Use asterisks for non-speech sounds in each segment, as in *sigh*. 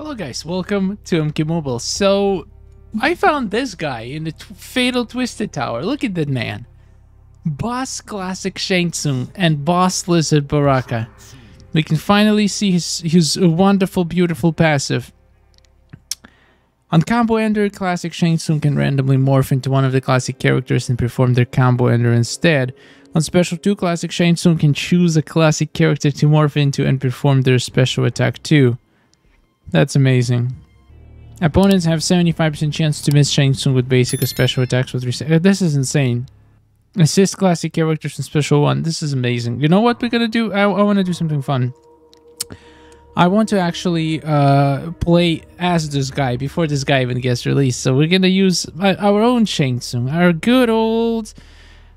Hello guys, welcome to MK Mobile. So, I found this guy in the Fatal Twisted Tower. Look at that man. Boss Klassic Shang Tsung and Boss Lizard Baraka. We can finally see his, his wonderful, beautiful passive. On Combo Ender, Klassic Shang Tsung can randomly morph into one of the classic characters and perform their Combo Ender instead. On Special 2, Klassic Shang Tsung can choose a classic character to morph into and perform their special attack too. That's amazing. Opponents have 75% chance to miss Shang Tsung with basic or special attacks with reset. Uh, This is insane. Assist classic characters and special 1. This is amazing. You know what we're gonna do? I, I want to do something fun. I want to actually uh, play as this guy before this guy even gets released. So we're gonna use uh, our own Shang Tsung, our good old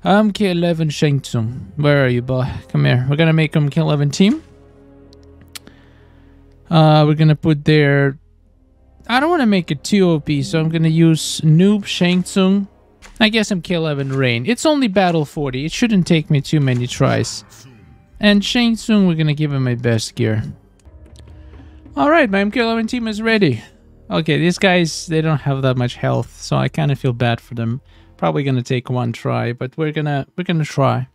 MK11 Shang Tsung. Where are you, boy? Come here. We're gonna make him MK11 team. Uh, we're gonna put their. I don't want to make it too OP, so I'm gonna use Noob Shang Tsung. I guess MK11 Rain. It's only Battle 40. It shouldn't take me too many tries. And Shang Tsung, we're gonna give him my best gear. Alright, my MK11 team is ready. Okay, these guys, they don't have that much health, so I kind of feel bad for them. Probably gonna take one try, but we're gonna we're gonna try.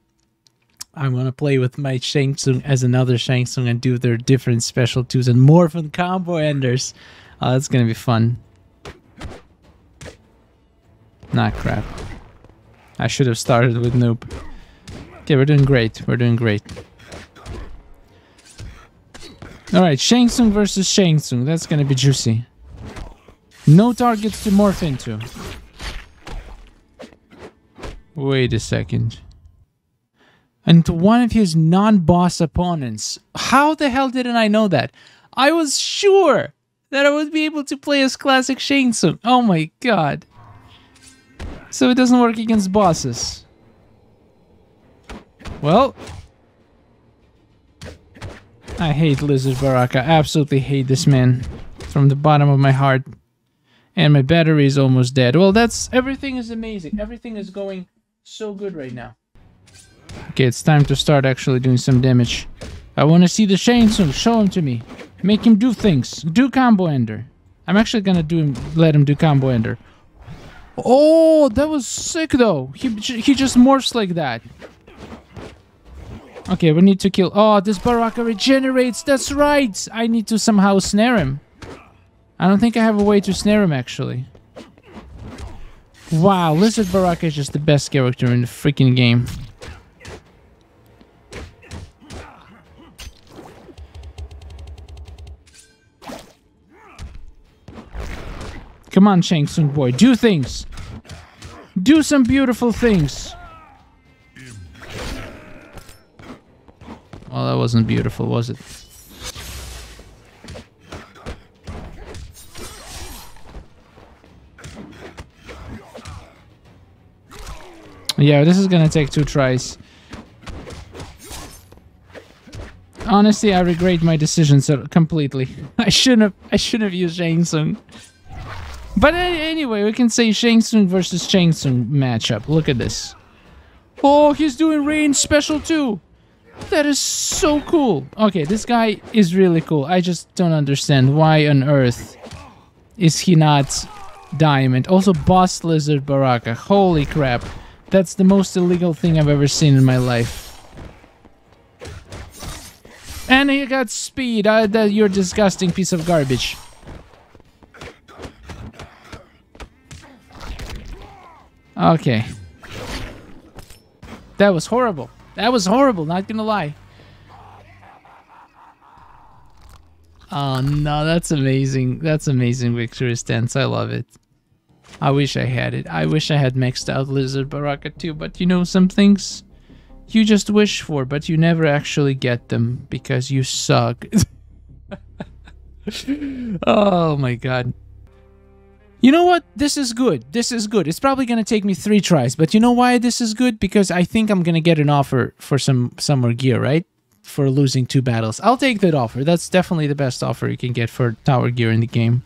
I'm gonna play with my Shang Tsung as another Shang Tsung and do their different special twos and morph and combo enders. Oh, that's gonna be fun. Nah, crap. I should have started with Noob. Okay, we're doing great. We're doing great. Alright, Shang Tsung versus Shang Tsung. That's gonna be juicy. No targets to morph into. Wait a second. And to one of his non-boss opponents. How the hell didn't I know that? I was sure that I would be able to play as Klassic Shang Tsung. Oh my god. So it doesn't work against bosses. Well, I hate Lizard Baraka. I Absolutely hate this man from the bottom of my heart. And my battery is almost dead. Well, that's everything is amazing. Everything is going so good right now. Okay, it's time to start actually doing some damage. I want to see the Tsung. Show him to me. Make him do things. Do combo ender. I'm actually gonna do him. Let him do combo ender. Oh, that was sick though. He he just morphs like that. Okay, we need to kill. Oh, this Baraka regenerates. That's right. I need to somehow snare him. I don't think I have a way to snare him actually. Wow, Lizard Baraka is just the best character in the freaking game. Come on, Shang Tsung boy, do things. Do some beautiful things. Well, that wasn't beautiful, was it? Yeah, this is gonna take two tries. Honestly, I regret my decision so completely. *laughs* I shouldn't have. I shouldn't have used Tsung. But a- anyway, we can say Shang Tsung versus Shang Tsung matchup. Look at this. Oh, he's doing range special too. That is so cool. Okay, this guy is really cool. I just don't understand why on earth is he not diamond. Also, Boss Lizard Baraka. Holy crap. That's the most illegal thing I've ever seen in my life. And he got speed. Uh, that you're disgusting piece of garbage. Okay. That was horrible. That was horrible, not gonna lie. Oh no, that's amazing. That's amazing victory stance. I love it. I wish I had it. I wish I had maxed out Lizard Baraka too, but you know some things you just wish for, but you never actually get them because you suck. *laughs* oh my god. You know what? This is good. This is good. It's probably gonna take me three tries, but you know why this is good? Because I think I'm gonna get an offer for some more gear, right? For losing two battles. I'll take that offer. That's definitely the best offer you can get for tower gear in the game.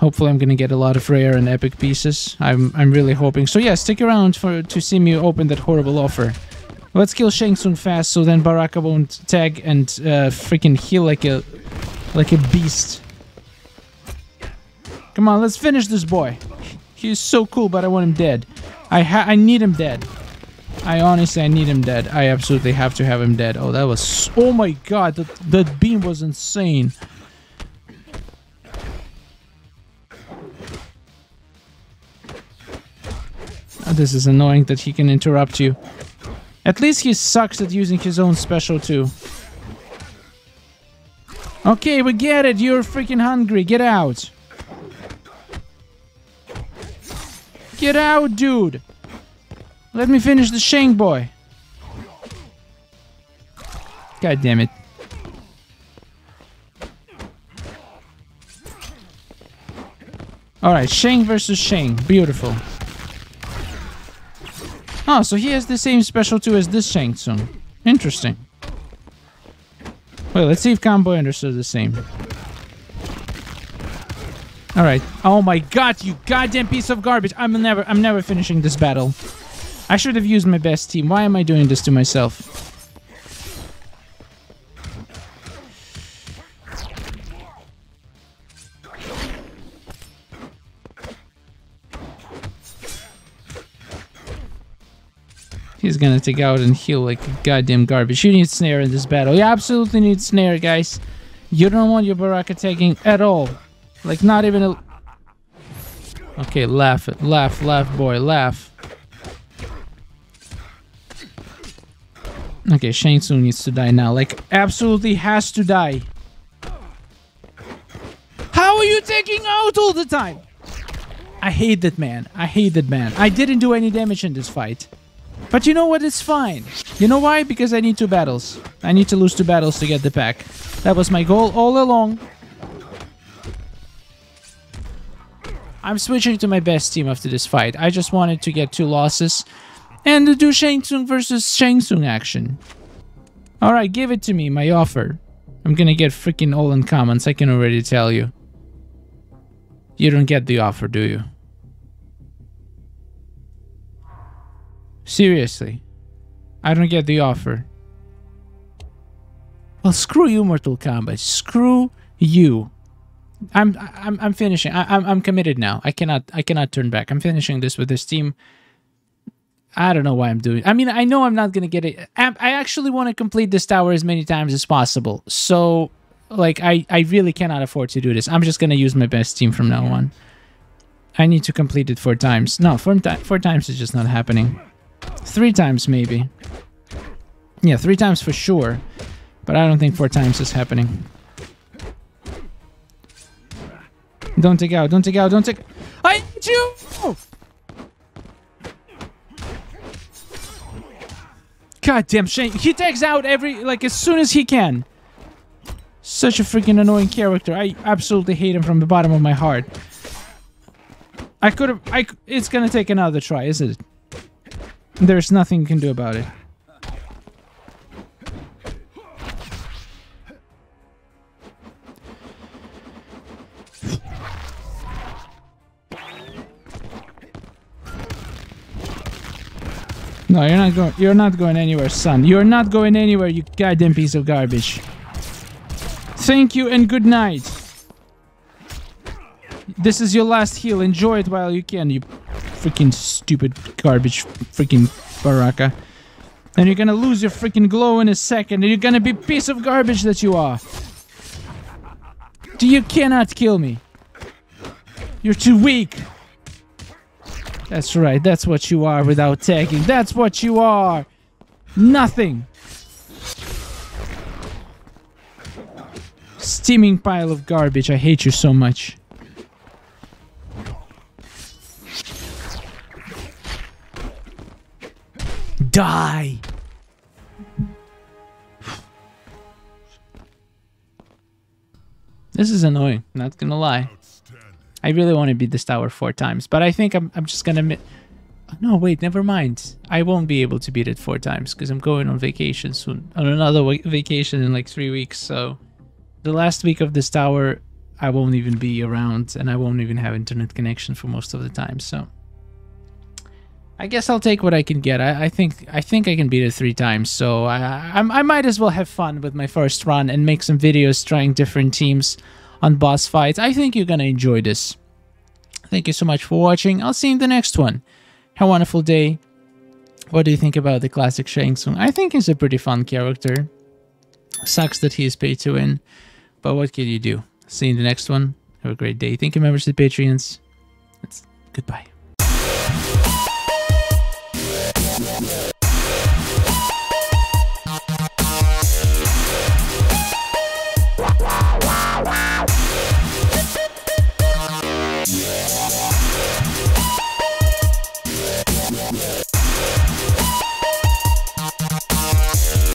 Hopefully I'm gonna get a lot of rare and epic pieces. I'm I'm really hoping. So yeah, stick around for to see me open that horrible offer. Let's kill Shang Tsung fast so then Baraka won't tag and uh, freaking heal like a like a beast. Come on, let's finish this boy. He's so cool, but I want him dead. I I need him dead. I honestly, I need him dead. I absolutely have to have him dead. Oh, that was... Oh my god, that, that beam was insane. Oh, this is annoying that he can interrupt you. At least he sucks at using his own special too. Okay, we get it. You're freaking hungry. Get out. Get out, dude. Let me finish the Shang boy. God damn it. Alright, Shang versus Shang. Beautiful. Oh, so he has the same special too as this Shang Tsung. Interesting. Well, let's see if Combo understood the same. Alright. Oh my god, you goddamn piece of garbage. I'm never I'm never finishing this battle. I should have used my best team. Why am I doing this to myself? He's gonna take out and heal like goddamn garbage. You need snare in this battle. You absolutely need snare, guys. You don't want your Baraka taking at all. Like not even a... Okay, laugh it. Laugh, laugh, boy, laugh. Okay, Shang Tsung needs to die now. Like, absolutely has to die. How are you taking out all the time? I hate that man. I hate that man. I didn't do any damage in this fight. But you know what? It's fine. You know why? Because I need two battles. I need to lose two battles to get the pack. That was my goal all along. I'm switching to my best team after this fight. I just wanted to get two losses and do Shang Tsung versus Shang Tsung action. Alright, give it to me, my offer. I'm gonna get freaking all in comments, I can already tell you. You don't get the offer, do you? Seriously. I don't get the offer. Well, screw you, Mortal Kombat. Screw you. I'm I'm I'm finishing. I, I'm I'm committed now. I cannot I cannot turn back. I'm finishing this with this team. I don't know why I'm doing. I mean, I know I'm not gonna get it. I actually want to complete this tower as many times as possible. So, like, I I really cannot afford to do this. I'm just gonna use my best team from now on. I need to complete it four times. No, four, four times is just not happening. Three times maybe. Yeah, three times for sure. But I don't think four times is happening. Don't take out, don't take out, don't take... I hate you! God damn shame. He takes out every, like, as soon as he can. Such a freaking annoying character. I absolutely hate him from the bottom of my heart. I could have, I, it's gonna take another try, isn't it? There's nothing you can do about it. No, you're not going. You're not going anywhere, son. You're not going anywhere, you goddamn piece of garbage. Thank you and good night. This is your last heal. Enjoy it while you can, you freaking stupid garbage freaking Baraka. And you're gonna lose your freaking glow in a second, and you're gonna be piece of garbage that you are. Do you cannot kill me? You're too weak. That's right, that's what you are without tagging. That's what you are! Nothing! Steaming pile of garbage, I hate you so much. Die! This is annoying, not gonna lie. I really want to beat this tower four times, but I think I'm, I'm just gonna... No, wait, never mind. I won't be able to beat it four times because I'm going on vacation soon. On another vacation in like three weeks, so... The last week of this tower, I won't even be around and I won't even have internet connection for most of the time, so... I guess I'll take what I can get. I, I think I think I can beat it three times, so I, I I might as well have fun with my first run and make some videos trying different teams on boss fights. I think you're gonna enjoy this. Thank you so much for watching. I'll see you in the next one. Have a wonderful day. What do you think about the Klassic Shang Tsung? I think he's a pretty fun character. Sucks that he is paid to win, but what can you do? See you in the next one. Have a great day. Thank you, members of the Patreons. That's goodbye.